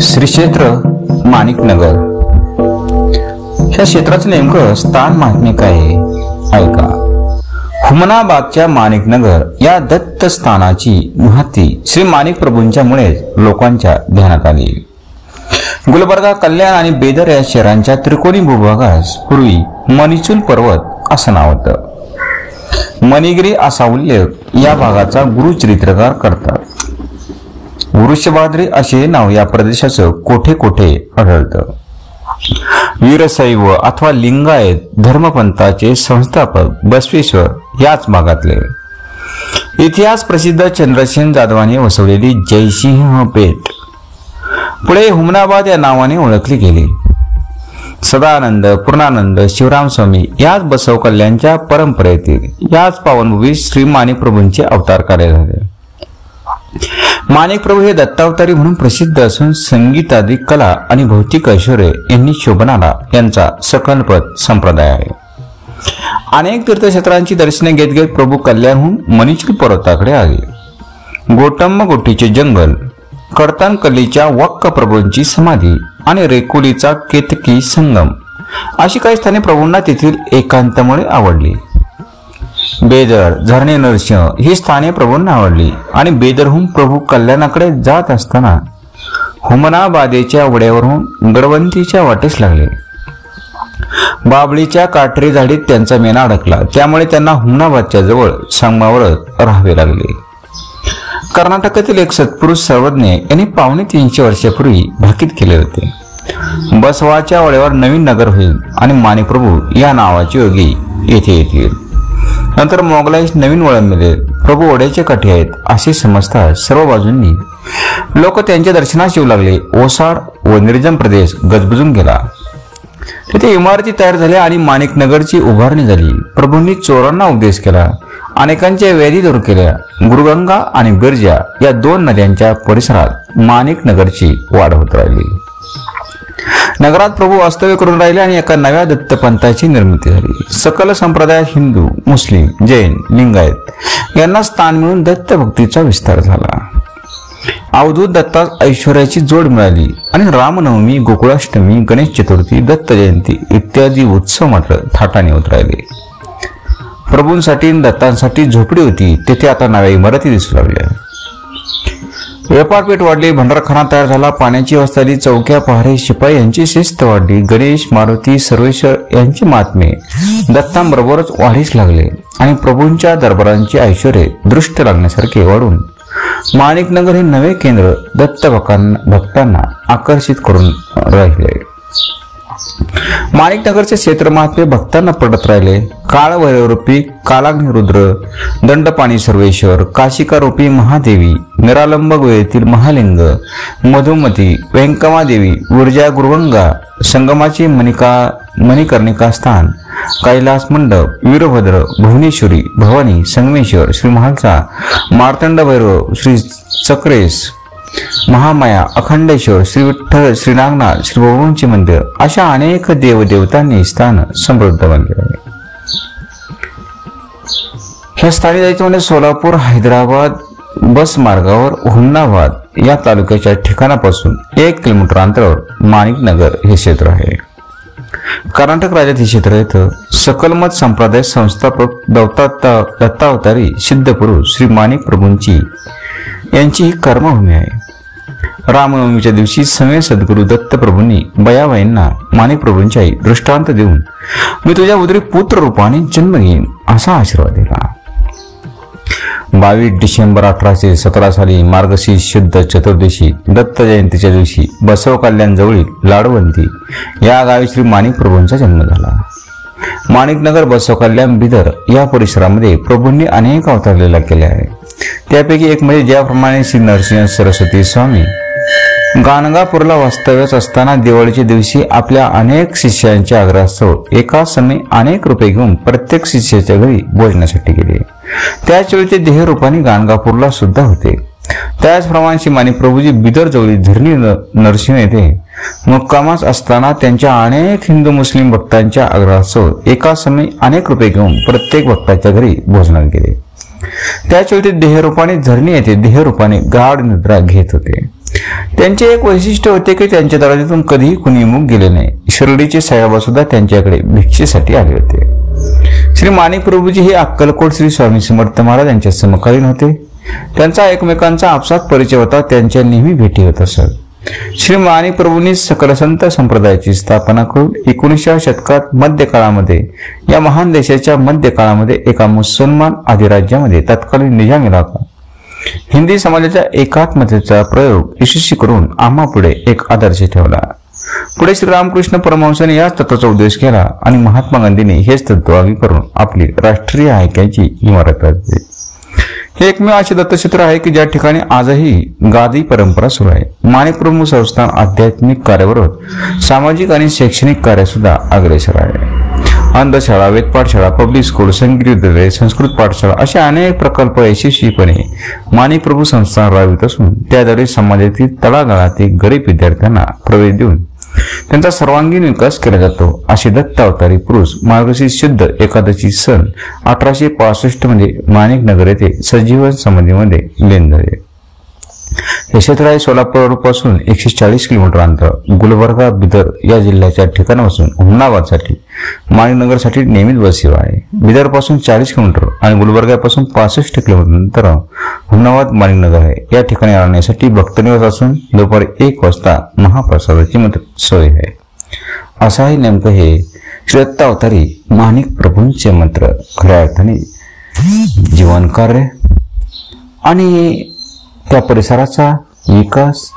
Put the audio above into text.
श्री क्षेत्र माणिकनगर. ह्या क्षेत्राचं नेमकं स्थान महात्म्य काय आहे? ऐका. हुमनाबादच्या माणिकनगर या दत्त स्थानाची महती श्री माणिक प्रभूंच्यामुळेच लोकांच्या ध्यानात आली. गुलबर्गा कल्याण आणि बेदर या शहरांच्या त्रिकोणी भूभागास पूर्वी मणिचूल पर्वत असं नाव होतं. मणिगिरी असा उल्लेख या भागाचा गुरुचरित्रकार करतात. वृषभाद्री असे नाव या प्रदेशाचं कोठे कोठे आढळतं? वीरशैव अथवा लिंगायत धर्मपंथाचे संस्थापक बसवेश्वर याच भागातले. इतिहास प्रसिद्ध चंद्रसेन जाधवाने वसवलेली जयसिंह पेठ पुढे हुमनाबाद या नावाने ओळखली गेली. सदानंद पूर्णानंद शिवराम स्वामी याच बसव कल्याणच्या परंपरेतील याच पावनभूमी श्री माणिक प्रभूंचे अवतार कार्य झाले. माणिक प्रभू हे दत्तावतारी म्हणून प्रसिद्ध असून संगीतादी कला आणि भौतिक ऐश्वर्य यांनी शोभनाला यांचा सकलपद संप्रदाय आहे. अनेक तीर्थक्षेत्रांची दर्शने घेत घेत प्रभू कल्याणहून मणिचूर पर्वताकडे आले. गोटम्म गोटीचे जंगल कडतानकल्लीच्या वक्क प्रभूंची समाधी आणि रेकुलीचा केतकी संगम अशी काही स्थाने प्रभूंना तेथील एकांतामुळे आवडली. बेदर झरणे नरसिंह ही स्थाने प्रभूंना आवडली आणि बेदरहून प्रभू कल्याणाकडे जात असताना हुमनाबादेच्या वड्यावरून गडवंतीच्या वाटेस लागले. बाबळीच्या काटरी झाडीत त्यांचा मेना अडकला. त्यामुळे त्यांना हुमनाबादच्या जवळ संगमावर राहावे लागले. कर्नाटकातील एक सत्पुरुष सर्वज्ञ यांनी पावणे तीनशे वर्षापूर्वी भाकीत केले होते. बसवाच्या वळेवर नवीन नगर होईल आणि माणिप्रभू या नावाची योगी येथे येतील. नंतर मोगलाईस नवीन वळण मिळेल. प्रभू ओढ्याचे काठी आहेत असे समजता सर्व बाजूंनी. लोक त्यांच्या दर्शनास येऊ लागले. ओसाड व निर्जन प्रदेश गजबजून गेला. तिथे इमारती तयार झाल्या आणि माणिकनगरची उभारणी झाली. प्रभूंनी चोरांना उपदेश केला. अनेकांच्या व्याधी दूर केल्या. गुरुगंगा आणि बिरजा या दोन नद्यांच्या परिसरात माणिकनगरची वाढ होत राहिली. नगरात प्रभू वास्तव्य करून राहिले आणि एका नव्या दत्तपंथाची निर्मिती झाली. सकल संप्रदायात हिंदू मुस्लिम जैन लिंगायत यांना स्थान मिळून दत्तभक्तीचा विस्तार झाला. अवधूत दत्तास ऐश्वर्याची जोड मिळाली आणि रामनवमी गोकुळाष्टमी गणेश चतुर्थी दत्त जयंती इत्यादी उत्सव मात्र थाटाने होत राहिले. प्रभूंसाठी दत्तांसाठी झोपडी होती तेथे आता नव्या इमारती दिसू लागल्या. व्यापारपेठ वाढली भंडारखाना तयार झाला पाण्याची व्यवस्था झाली चौक्या पहारे शिपाई यांची शिस्त वाढली गणेश मारुती सर्वेश्वर यांची महात्मे दत्तांबरोबरच वाढीस लागले आणि प्रभूंच्या दरबारांची ऐश्वर्य दृष्ट लागण्यासारखे वाढून. माणिकनगर हे नवे केंद्र दत्त भक्तांना आकर्षित करून राहिले. माणिकनगरचे क्षेत्र महात्मे भक्तांना पडत राहिले. काळ कालाग्निरुद्र दंडपाणी सर्वेश्वर काशिकारूपी महादेवी निरालंब गुहेतील महालिंग मधुमती व्यंकमादेवी ऊर्जा गुरुगंगा संगमाची मणिका मणिकर्णिका स्थान कैलास मंडप वीरभद्र भुवनेश्वरी भवानी संगमेश्वर श्री महालसा मार्तंड भैरव श्री चक्रेश महामाया अखंडेश्वर श्री विठ्ठल श्रीनागनाथ श्री बाबूंचे मंदिर अशा अनेक देवदेवतांनी स्थान समृद्ध बनले आहे. ह्या स्थानी जायचं म्हणजे सोलापूर हैदराबाद बस मार्गावर हुन्नाबाद या तालुक्याच्या ठिकाणापासून एक किलोमीटर अंतरावर माणिकनगर हे क्षेत्र आहे. कर्नाटक राज्यात हे क्षेत्र येतं. सकलमत संप्रदाय संस्थापक दत्ता दत्तावतारी सिद्धपुरुष श्री माणिक प्रभूंची यांची ही कर्मभूमी आहे. रामनवमीच्या दिवशी समय सद्गुरू दत्तप्रभूंनी बयाबाईंना माणिकप्रभूंची आई दृष्टांत देऊन मी तुझ्या उदरी पुत्र रूपाने जन्म घेईन असा आशीर्वाद दिला. बावीस डिसेंबर अठराशे सतरा साली मार्गशीर्ष शुद्ध चतुर्दशी दत्त जयंतीच्या दिवशी बसव कल्याणजवळील लाडवंती या गावी श्री माणिक प्रभूंचा जन्म झाला. माणिकनगर बसव कल्याण बिदर या परिसरामध्ये प्रभूंनी अनेक अवतार लीला केल्या आहे त्यापैकी एक म्हणजे ज्याप्रमाणे श्री नरसिंह सरस्वती स्वामी. गाणगापूरला वास्तव्यास असताना दिवाळीच्या दिवशी आपल्या अनेक शिष्यांच्या आग्रहास्तव एका समय अनेक रुपये घेऊन प्रत्येक शिष्याच्या घरी भोजनासाठी गेले. त्याचवेळी ते देह रूपाने गाणगापूरला सुद्धा होते. त्याचप्रमाणे श्री प्रभूजी बिदर जवळी धरणी नरसिंह येथे मुक्कामास असताना त्यांच्या अनेक हिंदू मुस्लिम भक्तांच्या आग्रहास्तव एका समय अनेक रुपये घेऊन प्रत्येक भक्ताच्या घरी भोजनात गेले. त्याचवेळी ते देहरूपाने झरणी येथे देहरूपाने गाढ निद्रा घेत होते. त्यांचे एक वैशिष्ट्य होते की त्यांच्या दरवाज्यातून कधीही कुणी मुख गेले नाही. शिर्डीचे साहेबा सुद्धा त्यांच्याकडे भिक्षेसाठी आले होते. श्री माणिक प्रभूजी हे अक्कलकोट श्री स्वामी समर्थ महाराज यांच्या समकालीन होते. त्यांचा एकमेकांचा आपसात परिचय होता. त्यांच्या नेहमी भेटी होत असत. श्री माणी प्रभूंनी सकल संत संप्रदायाची स्थापना करून एकोणीसव्या शतकात मध्य काळामध्ये या महान देशाच्या मध्य काळामध्ये एका मुसलमान अधिराज्यामध्ये तत्कालीन निजाम इलाका हिंदी समाजाच्या एकात्मतेचा प्रयोग यशस्वी करून आम्हा पुढे एक आदर्श ठेवला. पुढे श्री रामकृष्ण परमहंसाने याच तत्वाचा उद्देश केला आणि महात्मा गांधींनी हेच तत्व करून आपली राष्ट्रीय ऐक्याची इमारत रचली. हे एकमेव असे दत्तक्षेत्र आहे की ज्या ठिकाणी आजही गादी परंपरा सुरू आहे. माणिकप्रभू संस्थान आध्यात्मिक कार्याबरोबर सामाजिक आणि शैक्षणिक कार्य सुद्धा अग्रेसर आहे. अंधशाळा वेद पाठशाळा पब्लिक स्कूल संगीत विद्यालय संस्कृत पाठशाळा असे अनेक प्रकल्प यशस्वीपणे माणिकप्रभू संस्थान राबवित असून त्याद्वारे समाजातील तळागाळातील गरीब विद्यार्थ्यांना प्रवेश देऊन त्यांचा सर्वांगीण विकास केला जातो. असे दत्त अवतारी पुरुष मार्गशीर्ष शुद्ध एकादशी सण अठराशे पासष्टमध्ये माणिक नगर येथे सजीवन समाधीमध्ये लीन झाले हे क्षेत्र आहे सोलापूरपासून एकशे चाळीस किलोमीटर अंतर. गुलबर्गा बिदर या जिल्ह्याच्या ठिकाणापासून हुमनाबादसाठी माणिकनगरसाठी नियमित बस सेवा आहे. बिदरपासून चाळीस किलोमीटर आणि गुलबर्गापासून पासष्ट किलोमीटर अंतर. हुमनाबाद माणिकनगर आहे. या ठिकाणी राहण्यासाठी भक्तनिवास असून दुपारी एक वाजता महाप्रसादाची मदत सोय आहे. असं नेमकं हे श्रद्धा अवतारी माणिक प्रभूंचे मंत्र खऱ्या अर्थाने जीवन कार्य आणि त्या परिसराचा विकास